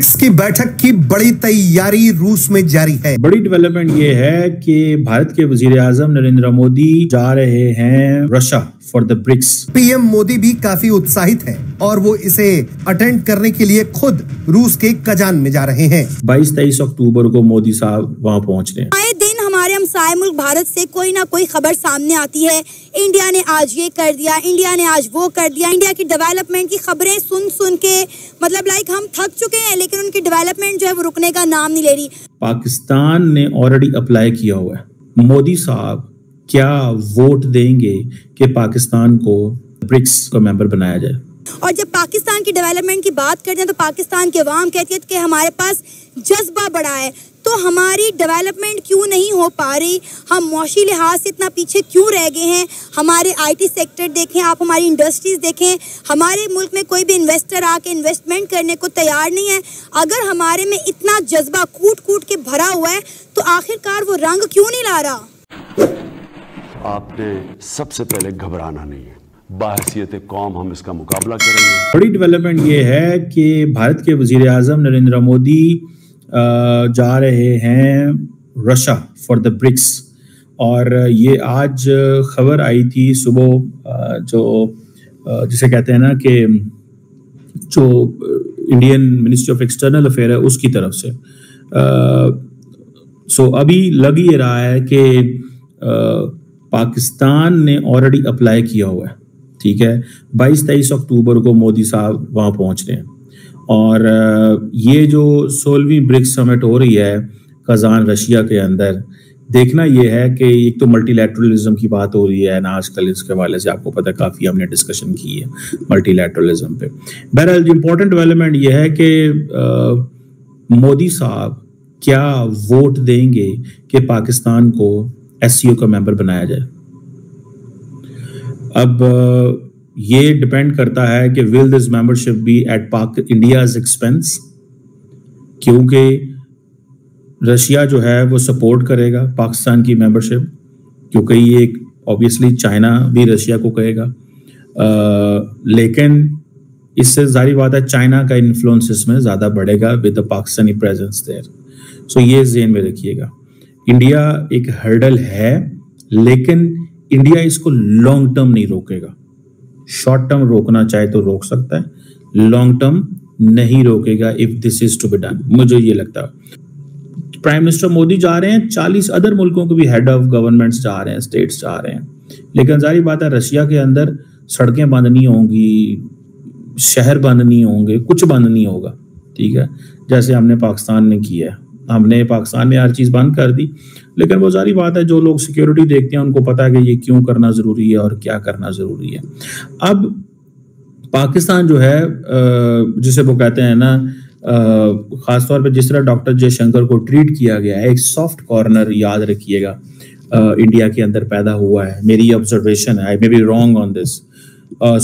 BRICS की बैठक की बड़ी तैयारी रूस में जारी है। बड़ी डेवलपमेंट ये है कि भारत के वज़ीर आज़म नरेंद्र मोदी जा रहे हैं Russia for the BRICS PM Modi भी काफ़ी उत्साहित है और वो इसे अटेंड करने के लिए खुद रूस के कजान में जा रहे हैं। 22-23 अक्टूबर को मोदी साहब वहाँ पहुँच रहे हैं। हमसाय मुल्क भारत से कोई ना कोई खबर सामने आती है। इंडिया ने आज ये कर दिया इंडिया ने आज वो कर दिया। इंडिया की डेवलपमेंट की खबरें सुन सुन के मतलब लाइक हम थक चुके हैं लेकिन उनकी डेवलपमेंट जो है वो रुकने का नाम नहीं ले रही। पाकिस्तान ने ऑलरेडी अप्लाई किया हुआ है। मोदी साहब क्या वोट देंगे कि पाकिस्तान को ब्रिक्स का मेंबर बनाया जाए? और जब पाकिस्तान की डेवलपमेंट की बात करते हैं तो पाकिस्तान के अवाम कहती है कि हमारे पास जज्बा बड़ा है। तो हमारी डेवलपमेंट क्यों नहीं हो पा रही? हम मौशी लिहाज से इतना पीछे क्यों रह गए हैं? हमारे आईटी सेक्टर देखें आप हमारी इंडस्ट्रीज़ देखें हमारे मुल्क में कोई भी इन्वेस्टर आके इन्वेस्टमेंट करने को तैयार नहीं है। अगर हमारे में इतना जज्बा कूट कूट के भरा हुआ है तो आखिरकार वो रंग क्यों नहीं ला रहा? आपने सबसे पहले घबराना नहीं है। बाहसीत कौम हम इसका मुकाबला करेंगे। बड़ी डेवलपमेंट ये है कि भारत के वज़ीर आज़म नरेंद्र मोदी जा रहे हैं रशिया फॉर द ब्रिक्स और ये आज खबर आई थी सुबह जो जिसे कहते हैं ना कि जो Indian ministry of external affair है, उसकी तरफ़ से। सो अभी लग ही रहा है कि पाकिस्तान ने ऑलरेडी अप्लाई किया हुआ है, ठीक है? 22-23 अक्टूबर को मोदी साहब वहाँ पहुँच रहे हैं। और ये जो सोलहवीं ब्रिक्स समिट हो रही है कजान रशिया के अंदर, देखना यह है कि एक तो मल्टीलैटरलिज्म की बात हो रही है ना आजकल इसके हवाले से आपको पता है काफ़ी हमने डिस्कशन की है मल्टीलैटरलिज्म पे। बहरहाल इम्पोर्टेंट डेवलपमेंट यह है कि मोदी साहब क्या वोट देंगे कि पाकिस्तान को एस का मेंबर बनाया जाए? अब ये डिपेंड करता है कि will this membership be at Pak India expense क्योंकि रशिया जो है वो सपोर्ट करेगा पाकिस्तान की मेंबरशिप क्योंकि ये एक ऑब्वियसली चाइना भी रशिया को कहेगा। आ, लेकिन इससे जारी बात है चाइना का इन्फ्लुएंस इसमें ज़्यादा बढ़ेगा with the Pakistani presence there so ये जेन में रखिएगा। इंडिया एक हर्डल है लेकिन इंडिया इसको लॉन्ग टर्म नहीं रोकेगा। शॉर्ट टर्म रोकना चाहे तो रोक सकता है। लॉन्ग टर्म नहीं रोकेगा if this is to be done मुझे ये लगता है। प्राइम मिनिस्टर मोदी जा रहे हैं, चालीस अदर मुल्कों के भी हेड ऑफ़ गवर्नमेंट्स जा रहे हैं स्टेट्स जा रहे हैं। लेकिन जारी बात है, रशिया के अंदर सड़कें बंद नहीं होंगी, शहर बंद नहीं होंगे, कुछ बंद नहीं होगा। ठीक है? जैसे हमने पाकिस्तान ने किया है। हमने पाकिस्तान में हर चीज़ बंद कर दी। लेकिन वो सारी बात है, जो लोग सिक्योरिटी देखते हैं, उनको पता है कि ये क्यों करना ज़रूरी है और क्या करना ज़रूरी है। अब पाकिस्तान जो है जिसे वो कहते हैं ना ख़ासतौर पर जिस तरह डॉक्टर जयशंकर को ट्रीट किया गया है, एक सॉफ्ट कॉर्नर याद रखिएगा इंडिया के अंदर पैदा हुआ है। मेरी ऑब्जर्वेशन है I may be wrong on this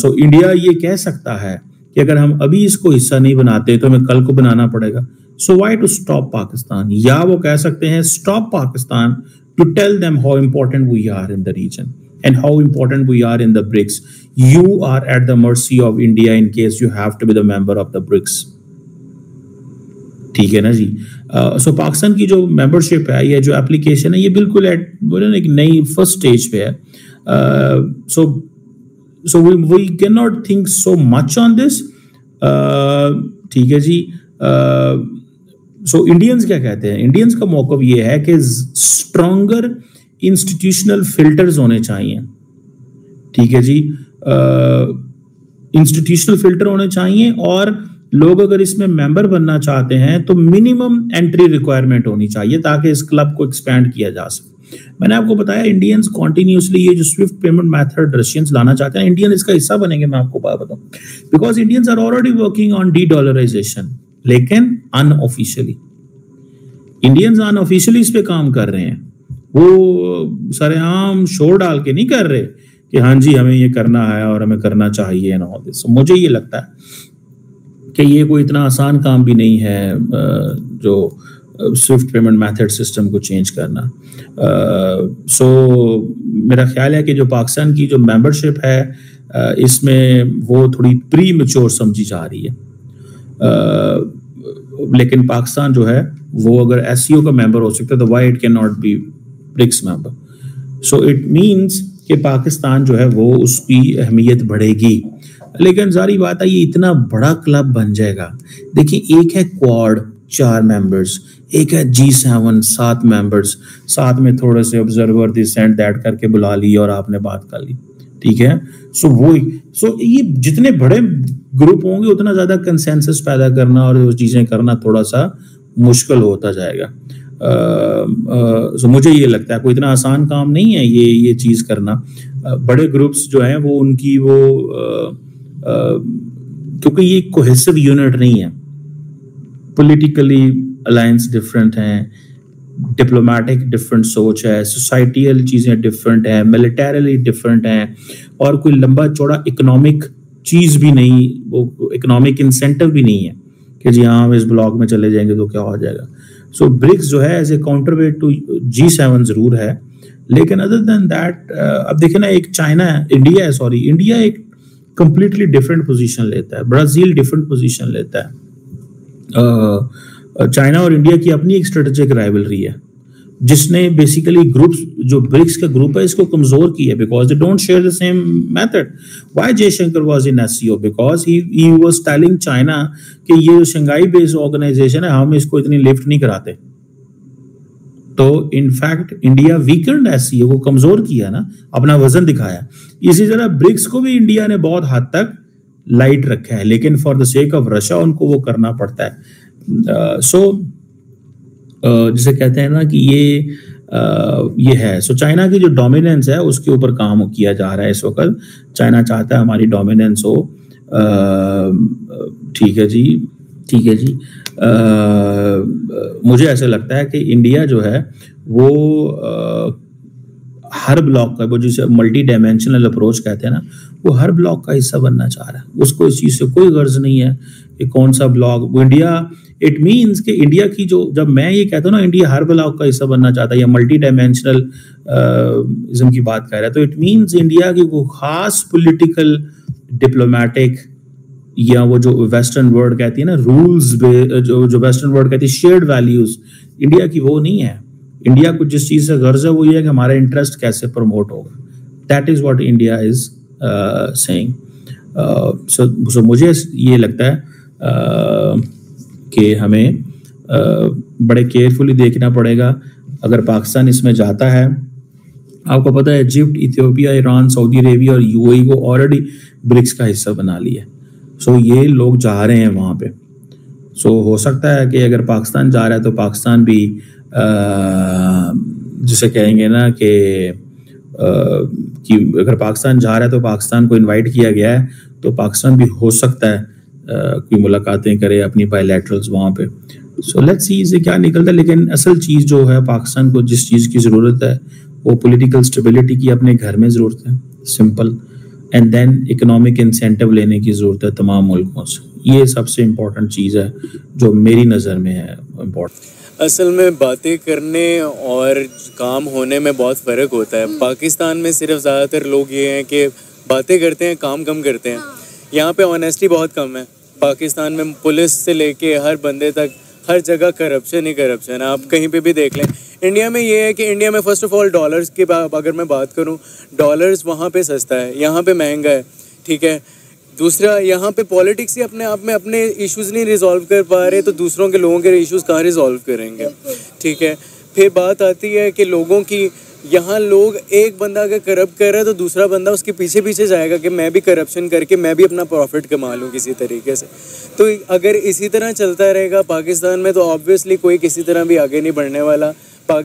so India ये कह सकता है कि अगर हम अभी इसको हिस्सा नहीं बनाते तो हमें कल को बनाना पड़ेगा। So why to stop Pakistan या वो कह सकते हैं stop Pakistan to tell them how important we are in the region and how important we are in the BRICS. You are at the mercy of India in case you have to be the member of the BRICS. ठीक है ना जी सो uh, Pakistan की जो membership है ये जो application है ये बिल्कुल एट बोले ना एक नई फर्स्ट स्टेज पे है so so we we can not think so much on this ठीक है जी uh, सो इंडियंस क्या कहते हैं? इंडियंस का मौकव ये है कि स्ट्रॉन्गर इंस्टीट्यूशनल फिल्टर्स होने चाहिए। ठीक है जी? इंस्टीट्यूशनल फ़िल्टर होने चाहिए और लोग अगर इसमें मेंबर बनना चाहते हैं तो मिनिमम एंट्री रिक्वायरमेंट होनी चाहिए ताकि इस क्लब को एक्सपैंड किया जा सके। मैंने आपको बताया इंडियंस कॉन्टिन्यूसली ये जो स्विफ्ट पेमेंट मेथड रशियंस लाना चाहते हैं इंडियन इसका हिस्सा बनेंगे, मैं आपको बताऊँ। Because Indians are already working on dedollarisation लेकिन अनऑफिशियली इंडियंस अनऑफिशियली इस पे काम कर रहे हैं। वो सरेआम शोर डाल के नहीं कर रहे कि हाँ जी हमें ये करना है और हमें करना चाहिए ना so, मुझे ये लगता है कि ये कोई इतना आसान काम भी नहीं है जो स्विफ्ट पेमेंट मेथड सिस्टम को चेंज करना। सो so, मेरा ख्याल है कि जो पाकिस्तान की जो मेंबरशिप है इसमें वो थोड़ी प्री मेच्योर समझी जा रही है। लेकिन पाकिस्तान जो है, वो अगर एस का मेंबर हो सकता है तो why it can not be BRICS member so it means कि पाकिस्तान जो है, वो उसकी अहमियत बढ़ेगी। लेकिन सारी बात है, ये इतना बड़ा क्लब बन जाएगा। देखिए, एक है क्वाड चार मेंबर्स एक है जी सेवन सात मेंबर्स साथ में थोड़े से ऑब्जर्वर दिस एंड दैट करके बुला ली और आपने बात कर ली। ठीक है? सो वो सो ये जितने बड़े ग्रुप होंगे उतना ज़्यादा कंसेंसस पैदा करना और वो चीज़ें करना थोड़ा सा मुश्किल होता जाएगा। आ, सो मुझे ये लगता है कोई इतना आसान काम नहीं है ये ये चीज़ करना। बड़े ग्रुप्स जो हैं वो उनकी वो क्योंकि ये कोहेसिव यूनिट नहीं है। पॉलिटिकली अलायंस डिफरेंट हैं डिप्लोमेटिक डिफरेंट सोच है सोसाइटियल चीज़ें डिफरेंट है मिलिटरली डिफरेंट हैं और कोई लंबा चौड़ा इकोनॉमिक चीज़ भी नहीं वो इकोनॉमिक इंसेंटिव भी नहीं है कि जी हाँ हम इस ब्लॉक में चले जाएँगे तो क्या हो जाएगा। सो so, ब्रिक्स जो है as a counterweight to G seven ज़रूर है। लेकिन अदर देन दैट अब देखे ना एक चाइना है इंडिया है सॉरी इंडिया एक कंप्लीटली डिफरेंट पोजीशन लेता है। ब्राज़ील डिफरेंट पोजीशन लेता है। चाइना और इंडिया की अपनी एक स्ट्रेटेजिक राइवलरी है। जिसने बेसिकली ग्रुप्स जो ब्रिक्स का ग्रुप है इसको कमज़ोर किया because they don't share the same method why Jaishankar was in SCO because he he was telling China कि ये जो शंघाई बेस्ड ऑर्गेनाइजेशन है हम इसको इतनी लिफ्ट नहीं कराते। तो इनफैक्ट इंडिया वीकेंड एससीओ को कमज़ोर किया ना अपना वज़न दिखाया। इसी तरह ब्रिक्स को भी इंडिया ने बहुत हद तक लाइट रखा है लेकिन for the sake of Russia उनको वो करना पड़ता है। सो uh, so, जिसे कहते हैं ना कि ये ये है। सो चाइना की जो डोमिनेंस है उसके ऊपर काम किया जा रहा है इस वक्त। चाइना चाहता है हमारी डोमिनेंस हो। ठीक है जी ठीक है जी। आ, मुझे ऐसा लगता है कि इंडिया जो है वो आ, हर ब्लॉक का, वो जिसे मल्टी डायमेंशनल अप्रोच कहते हैं ना, वो हर ब्लॉक का हिस्सा बनना चाह रहा है। उसको इस चीज़ से कोई गर्ज नहीं है कि कौन सा ब्लॉक इंडिया इट मीन्स कि इंडिया की जो, जब मैं ये कहता हूँ ना, इंडिया हर ब्लॉक का हिस्सा बनना चाहता है, या मल्टी डायमेंशनल इज्म की बात कर रहा है तो इट मीन्स इंडिया की वो खास पोलिटिकल डिप्लोमेटिक या वो जो वेस्टर्न वर्ल्ड कहती है ना रूल्स जो जो वेस्टर्न वर्ल्ड कहती है शेयर्ड वैल्यूज़ इंडिया की वो नहीं है। इंडिया को जिस चीज़ से गर्ज है वो ये है कि हमारा इंटरेस्ट कैसे प्रमोट होगा। That is what India is saying so मुझे ये लगता है uh, कि हमें uh, बड़े केयरफुली देखना पड़ेगा। अगर पाकिस्तान इसमें जाता है आपको पता है Egypt Ethiopia Iran Saudi Arabia और यूएई को ऑलरेडी ब्रिक्स का हिस्सा बना लिया सो ये लोग जा रहे हैं वहाँ पे। सो हो सकता है कि अगर पाकिस्तान जा रहा है तो पाकिस्तान भी जिसे कहेंगे ना कि कि अगर पाकिस्तान जा रहा है तो पाकिस्तान को इनवाइट किया गया है तो पाकिस्तान भी हो सकता है कोई मुलाकातें करे अपनी बायलैटरल्स वहाँ पे। सो लेट्स सी इसे क्या निकलता है, लेकिन असल चीज़ जो है, पाकिस्तान को जिस चीज़ की ज़रूरत है, वो पॉलिटिकल स्टेबिलिटी की अपने घर में ज़रूरत है simple and then economic incentive लेने की ज़रूरत है तमाम मुल्कों से। ये सबसे इम्पोर्टेंट चीज़ है, जो मेरी नज़र में है इम्पोर्टेंट असल में बातें करने और काम होने में बहुत फ़र्क होता है। पाकिस्तान में सिर्फ़ ज़्यादातर लोग ये हैं कि बातें करते हैं काम कम करते हैं। यहाँ पे ऑनेस्टी बहुत कम है। पाकिस्तान में पुलिस से लेके हर बंदे तक हर जगह करप्शन ही करप्शन है। आप कहीं पे भी देख लें। इंडिया में ये है कि इंडिया में फ़र्स्ट ऑफ़ ऑल डॉलर्स की अगर मैं बात करूँ डॉलर्स वहाँ पे सस्ता है यहाँ पे महँगा है ठीक है? दूसरा, यहाँ पे पॉलिटिक्स ही अपने आप में अपने इश्यूज़ नहीं रिजॉल्व कर पा रहे तो दूसरों के लोगों के इश्यूज़ कहाँ रिजॉल्व करेंगे? ठीक है? फिर बात आती है कि लोगों की, यहाँ लोग एक बंदा अगर करप्ट कर रहा है तो दूसरा बंदा उसके पीछे पीछे जाएगा कि मैं भी करप्शन करके मैं भी अपना प्रॉफिट कमा लूँ किसी तरीके से। तो अगर इसी तरह चलता रहेगा पाकिस्तान में तो ऑब्वियसली कोई किसी तरह भी आगे नहीं बढ़ने वाला।